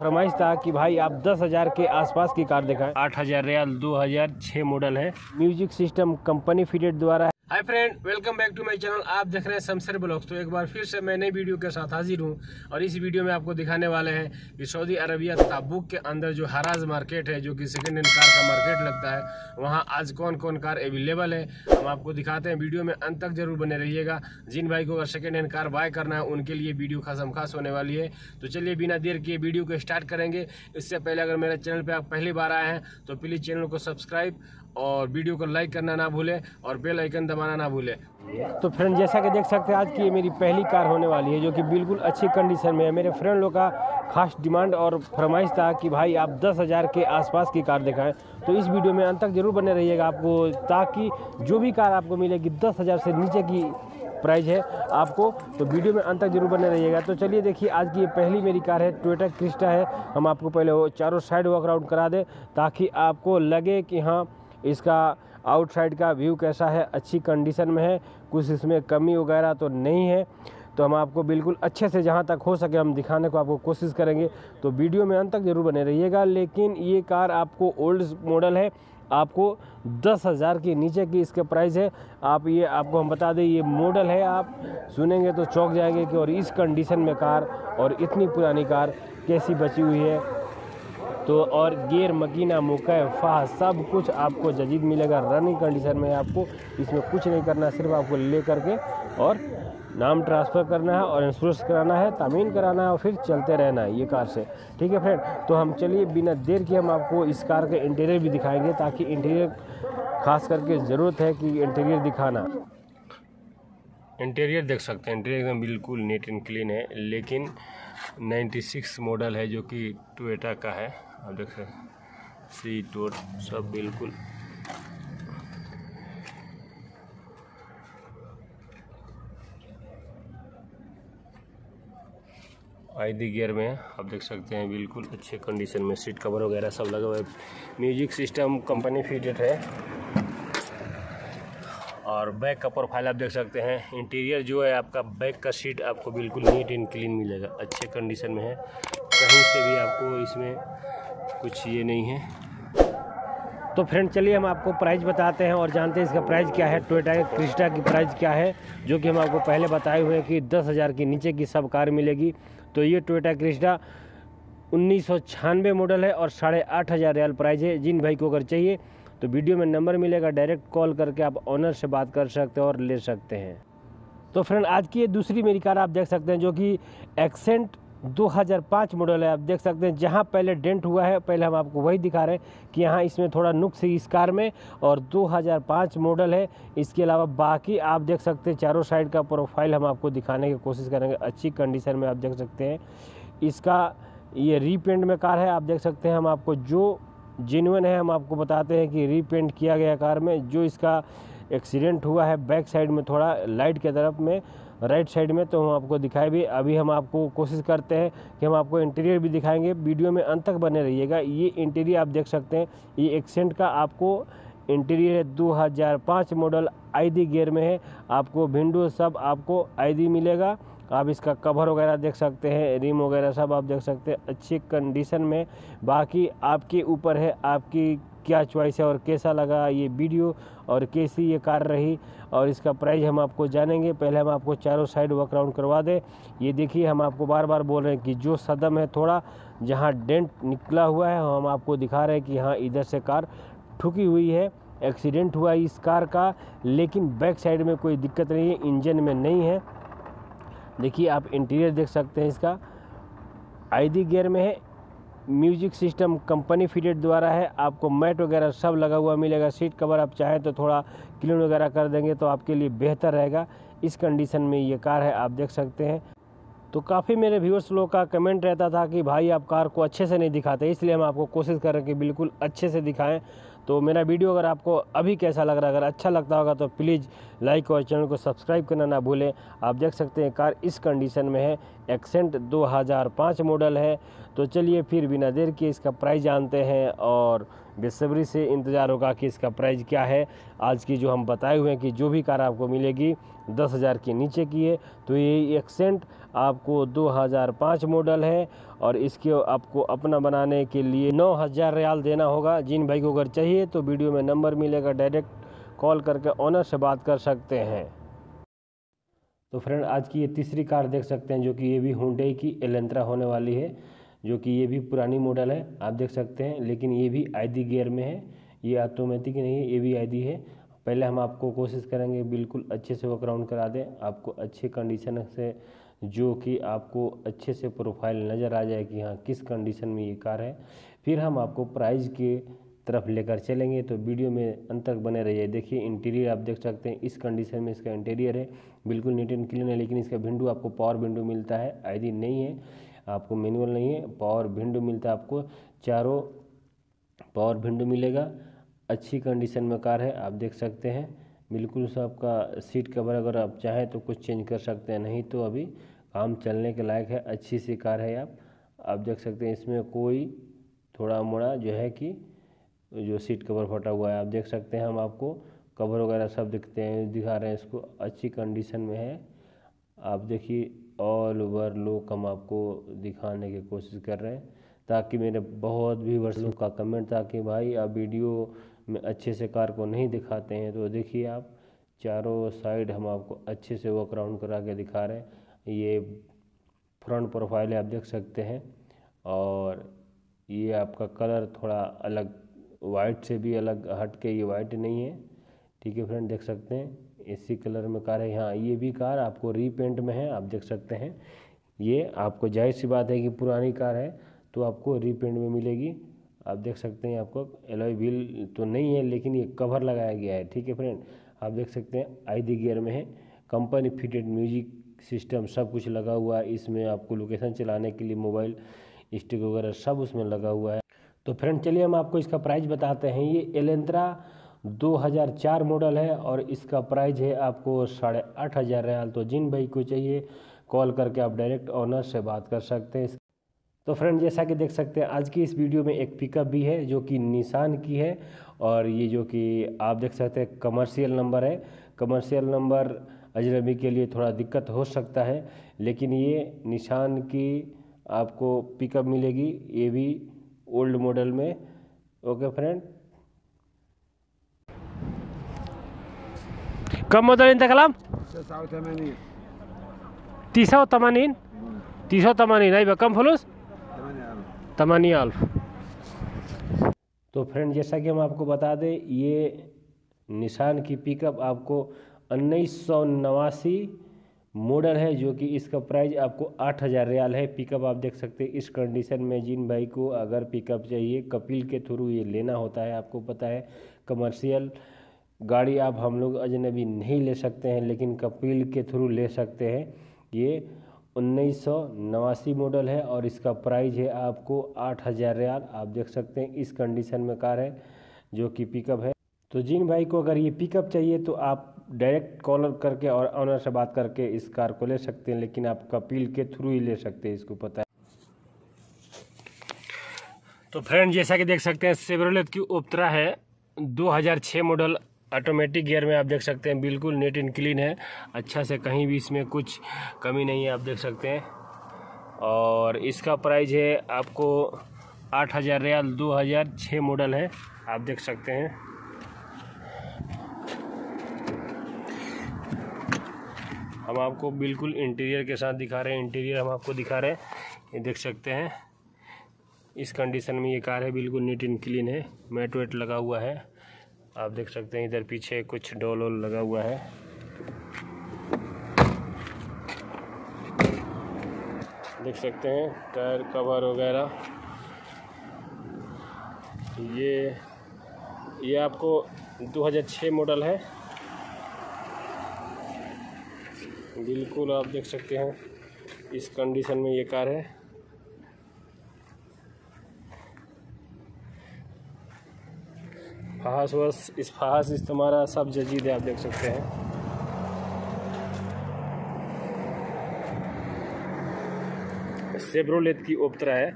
फरमाइश था कि भाई आप दस हज़ार के आसपास की कार दिखाएँ। आठ हज़ार रियाल दो हज़ार छः मॉडल है। म्यूज़िक सिस्टम कंपनी फिटेड द्वारा hi friend, welcome back to my channel. आप देख रहे हैं शमशेर ब्लॉग्स। तो एक बार फिर से मैं नई वीडियो के साथ हाजिर हूँ और इस वीडियो में आपको दिखाने वाले हैं कि सऊदी अरबिया ताबुक के अंदर जो हराज मार्केट है, जो कि सेकेंड हैंड कार का मार्केट लगता है, वहाँ आज कौन कौन कार अवेलेबल है, हम आपको दिखाते हैं। वीडियो में अंत तक ज़रूर बने रहिएगा। जिन भाई को अगर सेकेंड हैंड कार बाय करना है, उनके लिए वीडियो खासम खास होने वाली है। तो चलिए बिना देर किए वीडियो को स्टार्ट करेंगे। इससे पहले अगर मेरे चैनल पर आप पहली बार आए हैं तो प्लीज़ चैनल को सब्सक्राइब और वीडियो को लाइक करना ना भूलें और बेल आइकन दबाना ना भूलें। तो फ्रेंड, जैसा कि देख सकते हैं, आज की ये मेरी पहली कार होने वाली है, जो कि बिल्कुल अच्छी कंडीशन में है। मेरे फ्रेंड लोग का खास डिमांड और फरमाइश था कि भाई, आप दस हज़ार के आसपास की कार दिखाएँ। तो इस वीडियो में अंत तक ज़रूर बने रहिएगा आपको, ताकि जो भी कार आपको मिलेगी, दस हज़ार से नीचे की प्राइस है आपको। तो वीडियो में अंत तक ज़रूर बने रहिएगा। तो चलिए देखिए, आज की ये पहली मेरी कार है टोयोटा क्रिस्टा है। हम आपको पहले वो चारों साइड वॉक राउंड करा दें, ताकि आपको लगे कि हाँ इसका आउटसाइड का व्यू कैसा है, अच्छी कंडीशन में है, कुछ इसमें कमी वगैरह तो नहीं है। तो हम आपको बिल्कुल अच्छे से जहाँ तक हो सके हम दिखाने को आपको कोशिश करेंगे। तो वीडियो में अंत तक ज़रूर बने रहिएगा, लेकिन ये कार आपको ओल्ड मॉडल है, आपको दस हज़ार के नीचे की इसके प्राइस है। आप ये, आपको हम बता दें, ये मॉडल है, आप सुनेंगे तो चौंक जाएँगे कि और इस कंडीशन में कार और इतनी पुरानी कार कैसी बची हुई है। तो और गेयर मकीना मुकै फाह, सब कुछ आपको जदीद मिलेगा रनिंग कंडीशन में आपको, इसमें कुछ नहीं करना, सिर्फ़ आपको ले करके और नाम ट्रांसफ़र करना है और इंश्योरेंस कराना है, तामीन कराना है और फिर चलते रहना है ये कार से। ठीक है फ्रेंड तो हम चलिए, बिना देर के हम आपको इस कार के इंटीरियर भी दिखाएँगे ताकि इंटीरियर खास करके ज़रूरत है कि इंटीरियर दिखाना। इंटीरियर देख सकते हैं इंटीरियर एकदम बिल्कुल नीट एंड क्लीन है, लेकिन 96 मॉडल है जो कि टोयोटा का है। आप देख सकते हैं सीट और सब बिल्कुल। आईडी गियर में, आप देख सकते हैं, बिल्कुल अच्छे कंडीशन में सीट कवर वगैरह सब लगा हुआ है। म्यूज़िक सिस्टम कंपनी फिटेड है। और बैक का प्रोफ़ाइल आप देख सकते हैं। इंटीरियर जो है आपका बैक का सीट आपको बिल्कुल नीट एंड क्लीन मिलेगा। अच्छे कंडीशन में है। कहीं से भी आपको इसमें कुछ ये नहीं है। तो फ्रेंड, चलिए हम आपको प्राइस बताते हैं और जानते हैं इसका प्राइस क्या है। टोयोटा क्रिस्टा की प्राइस क्या है, जो कि हम आपको पहले बताए हुए हैं कि दस हज़ार के नीचे की सब कार मिलेगी। तो ये टोयोटा क्रिस्टा उन्नीस सौ छियानवे मॉडल है और साढ़े आठ हज़ार रियल प्राइस है। जिन भाई को अगर चाहिए तो वीडियो में नंबर मिलेगा डायरेक्ट कॉल करके आप ऑनर से बात कर सकते हैं और ले सकते हैं। तो फ्रेंड आज की ये दूसरी मेरी कार आप देख सकते हैं जो कि एक्सेंट 2005 मॉडल है। आप देख सकते हैं जहाँ पहले डेंट हुआ है, पहले हम आपको वही दिखा रहे हैं कि यहाँ इसमें थोड़ा नुक्स है इस कार में और 2005 मॉडल है। इसके अलावा बाकी आप देख सकते हैं चारों साइड का प्रोफ़ाइल हम आपको दिखाने की कोशिश करेंगे। अच्छी कंडीशन में आप देख सकते हैं। इसका ये रीपेंट में कार है, आप देख सकते हैं हम आपको जो जेनुअन है, हम आपको बताते हैं कि रीपेंट किया गया कार में, जो इसका एक्सीडेंट हुआ है बैक साइड में थोड़ा लाइट के तरफ़ में राइट साइड में तो हम आपको दिखाए भी। अभी हम आपको कोशिश करते हैं कि हम आपको इंटीरियर भी दिखाएँगे। वीडियो में अंत तक बने रहिएगा। ये इंटीरियर आप देख सकते हैं। ये एक्सेंट का आपको इंटीरियर है। 2005 मॉडल आईडी गियर में है। आपको विंडो सब आपको आईडी मिलेगा। आप इसका कवर वगैरह देख सकते हैं रिम वगैरह सब आप देख सकते हैं। अच्छी कंडीशन में। बाकी आपके ऊपर है, आपकी क्या चॉइस है और कैसा लगा ये वीडियो और कैसी ये कार रही और इसका प्राइस हम आपको जानेंगे। पहले हम आपको चारों साइड वर्क राउंड करवा दें। ये देखिए, हम आपको बार बार बोल रहे हैं कि जो सदम है थोड़ा, जहाँ डेंट निकला हुआ है, हम आपको दिखा रहे हैं कि हाँ इधर से कार ठुकी हुई है। एक्सीडेंट हुआ इस कार का, लेकिन बैक साइड में कोई दिक्कत नहीं है इंजन में नहीं है। देखिए आप इंटीरियर देख सकते हैं इसका। आईडी गियर में है म्यूज़िक सिस्टम कंपनी फिटेड द्वारा है, आपको मैट वगैरह सब लगा हुआ मिलेगा। सीट कवर आप चाहें तो थोड़ा क्लीन वगैरह कर देंगे तो आपके लिए बेहतर रहेगा। इस कंडीशन में ये कार है, आप देख सकते हैं। तो काफ़ी मेरे व्यूअर्स लोग का कमेंट रहता था कि भाई आप कार को अच्छे से नहीं दिखाते, इसलिए हम आपको कोशिश कर रहे हैं कि बिल्कुल अच्छे से दिखाएँ। तो मेरा वीडियो अगर आपको अभी कैसा लग रहा है, अगर अच्छा लगता होगा तो प्लीज़ लाइक और चैनल को सब्सक्राइब करना ना भूलें। आप देख सकते हैं, कार इस कंडीशन में है एक्सेंट 2005 मॉडल है। तो चलिए फिर बिना देर के इसका प्राइस जानते हैं और बेसब्री से इंतज़ार होगा कि इसका प्राइस क्या है। आज की जो हम बताए हुए हैं कि जो भी कार आपको मिलेगी, दस हज़ार के नीचे की है। तो ये एक्सेंट आपको 2005 मॉडल है और इसके आपको अपना बनाने के लिए नौ हज़ार रियाल देना होगा। जिन भाई को अगर चाहिए तो वीडियो में नंबर मिलेगा, डायरेक्ट कॉल करके ऑनर से बात कर सकते हैं। तो फ्रेंड, आज की ये तीसरी कार देख सकते हैं, जो कि ये भी हुडे की एलेंट्रा होने वाली है, जो कि ये भी पुरानी मॉडल है, आप देख सकते हैं, लेकिन ये भी आईडी गियर में है, ये ऑटोमेटिक नहीं है, ये भी आईडी है। पहले हम आपको कोशिश करेंगे बिल्कुल अच्छे से वर्क राउंड करा दें, आपको अच्छे कंडीशन से, जो कि आपको अच्छे से प्रोफ़ाइल नज़र आ जाए कि हाँ किस कंडीशन में ये कार है। फिर हम आपको प्राइस के तरफ़ लेकर चलेंगे तो वीडियो में अंत तक बने रहिए। देखिए इंटीरियर आप देख सकते हैं, इस कंडीशन में इसका इंटीरियर है। बिल्कुल नीट एंड क्लीन है, लेकिन इसका विंडो आपको पावर विंडो मिलता है आई नहीं है, आपको मैनुअल नहीं है, पावर विंडो मिलता है आपको, चारों पावर विंडो मिलेगा, अच्छी कंडीशन में कार है, आप देख सकते हैं, बिल्कुल सब आपका सीट कवर अगर आप चाहें तो कुछ चेंज कर सकते हैं, नहीं तो अभी काम चलने के लायक है, अच्छी सी कार है आप आप देख सकते हैं, इसमें कोई थोड़ा मोड़ा जो है कि जो सीट कवर फटा हुआ है, आप देख सकते हैं हम आपको कवर वगैरह सब दिखते हैं दिखा रहे हैं इसको। अच्छी कंडीशन में है। आप देखिए ऑल ओवर लुक हम आपको दिखाने की कोशिश कर रहे हैं। ताकि मेरे बहुत भी वर्षों का कमेंट था कि भाई आप वीडियो में अच्छे से कार को नहीं दिखाते हैं तो देखिए आप चारों साइड हम आपको अच्छे से वर्क राउंड करा के दिखा रहे हैं। ये फ्रंट प्रोफ़ाइल आप देख सकते हैं। और ये आपका कलर थोड़ा अलग वाइट से भी अलग हट के ये वाइट नहीं है। ठीक है फ्रेंड देख सकते हैं। इसी कलर में कार है। हाँ ये भी कार आपको रीपेंट में है, आप देख सकते हैं। ये आपको ज़ाहिर सी बात है कि पुरानी कार है तो आपको रीपेंट में मिलेगी। आप देख सकते हैं, आपको एलोई व्हील तो नहीं है, लेकिन ये कवर लगाया गया है। ठीक है फ्रेंड आप देख सकते हैं आई दी गियर में है। कंपनी फिटेड म्यूज़िक सिस्टम सब कुछ लगा हुआ है। इसमें आपको लोकेशन चलाने के लिए मोबाइल स्टिक वगैरह सब उसमें लगा हुआ है। तो फ्रेंड चलिए हम आपको इसका प्राइस बताते हैं। ये एलेंत्रा 2004 मॉडल है और इसका प्राइस है आपको साढ़े आठ हज़ार रियाल। तो जिन भाई को चाहिए, कॉल करके आप डायरेक्ट ऑनर से बात कर सकते हैं। तो फ्रेंड, जैसा कि देख सकते हैं, आज की इस वीडियो में एक पिकअप भी है, जो कि निशान की है, और ये जो कि आप देख सकते हैं, कमर्शियल नंबर है। कमर्शियल नंबर अजनबी के लिए थोड़ा दिक्कत हो सकता है, लेकिन ये निशान की आपको पिकअप मिलेगी, ये भी ओल्ड मॉडल में। ओके फ्रेंड मॉडल इंत कलाम? तीसौ तमानीन? तीसौ तमानीन आई कम फलूस? तमानी तो फ्रेंड, जैसा कि हम आपको बता दें, ये निशान की पिकअप आपको उन्नीस सौ नवासी मॉडल है, जो कि इसका प्राइस आपको आठ हज़ार रियाल है। पिकअप आप देख सकते हैं, इस कंडीशन में जिन भाई को अगर पिकअप चाहिए, कपिल के थ्रू ये लेना होता है, आपको पता है कमर्शियल गाड़ी आप हम लोग अजनबी नहीं ले सकते हैं, लेकिन कपिल के थ्रू ले सकते हैं। ये उन्नीस सौ नवासी मॉडल है और इसका प्राइस है आपको आठ हज़ार रियाल। आप देख सकते हैं इस कंडीशन में कार है, जो कि पिकअप है। तो जिन भाई को अगर ये पिकअप चाहिए तो आप डायरेक्ट कॉलर करके और ऑनर से बात करके इस कार को ले सकते हैं, लेकिन आप कपिल के थ्रू ही ले सकते हैं, इसको पता है। तो फ्रेंड, जैसा कि देख सकते हैं सेवरोलेट की उपत्रा है 2006 मॉडल ऑटोमेटिक गियर में आप देख सकते हैं, बिल्कुल नीट एंड क्लीन है। अच्छा से कहीं भी इसमें कुछ कमी नहीं है, आप देख सकते हैं। और इसका प्राइस है आपको आठ हज़ार रियाल, दो हज़ार छः मॉडल है, आप देख सकते हैं। हम आपको बिल्कुल इंटीरियर के साथ दिखा रहे हैं इंटीरियर हम आपको दिखा रहे हैं। ये देख सकते हैं। इस कंडीशन में ये कार है, बिल्कुल नीट एंड क्लीन है मैट वेट लगा हुआ है। आप देख सकते हैं, इधर पीछे कुछ डोल वोल लगा हुआ है। देख सकते हैं, टायर कवर वगैरह। ये ये आपको 2006 मॉडल है। बिल्कुल आप देख सकते हैं, इस कंडीशन में ये कार है। फहास वस इस फहास इस तुम्हारा सब जजीद है आप देख सकते हैं। सेब्रोलेट की ओप्त्रा है।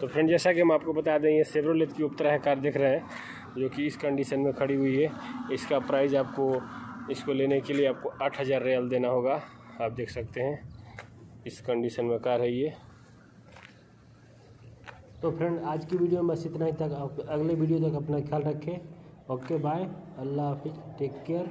तो फ्रेंड, जैसा कि हम आपको बता दें, ये सेब्रोलेट की ओप्त्रा है, कार देख रहे हैं, जो कि इस कंडीशन में खड़ी हुई है। इसका प्राइस आपको, इसको लेने के लिए आपको आठ हज़ार रियाल देना होगा। आप देख सकते हैं, इस कंडीशन में कार है ये। तो फ्रेंड आज की वीडियो में बस इतना ही तक। अगले वीडियो तक अपना ख्याल रखें। ओके बाय अल्लाह हाफिज़. Take care